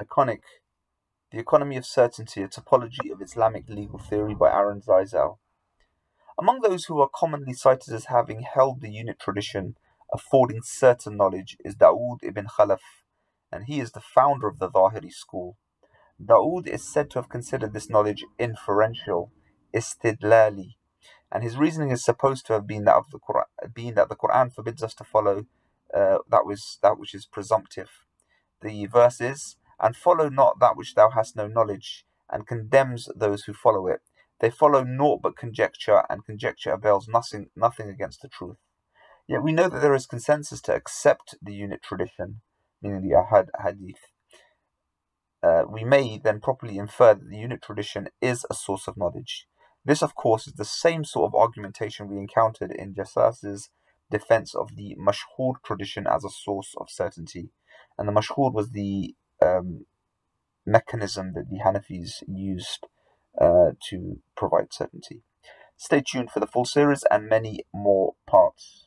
iconic The Economy of Certainty, a typology of Islamic legal theory by Aron Zysow. Among those who are commonly cited as having held the unit tradition affording certain knowledge is Dawood ibn Khalaf, and he is the founder of the Zahiri school. Dawood is said to have considered this knowledge inferential, istidlali, and his reasoning is supposed to have been that of the Quran, being that the Quran forbids us to follow uh, that was that which is presumptive. The verse is, "And follow not that which thou hast no knowledge, and condemns those who follow it. They follow naught but conjecture, and conjecture avails nothing nothing against the truth." Yet we know that there is consensus to accept the unit tradition, meaning the Ahad Hadith. Uh, we may then properly infer that the unit tradition is a source of knowledge. This, of course, is the same sort of argumentation we encountered in Jassas's defense of the mashhur tradition as a source of certainty. And the mashhur was the um, mechanism that the Hanafis used uh, to provide certainty. Stay tuned for the full series and many more parts.